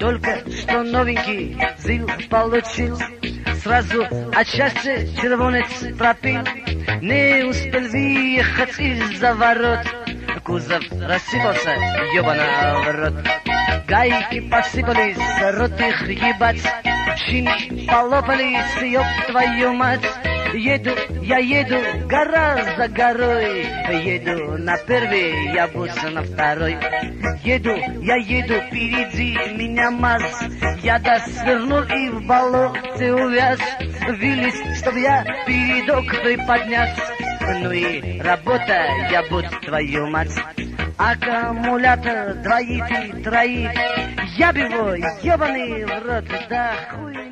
Только что новенький зил получил, Сразу от счастья червонец пропил. Не успел выехать из-за ворот, Кузов рассыпался, ебана в рот. Гайки посыпались, рот их ебать, Шины полопались, ёб твою мать. Еду, я еду, гора за горой, Еду на первый, я буду на второй. Еду, я еду, впереди меня МАЗ, Я да свернул и в болоте увяз. Вились, чтоб я передок приподнять, Ну и работа, я буду твою мать. Аккумулятор двоит и троит, Я его, ебаный в рот, да хуй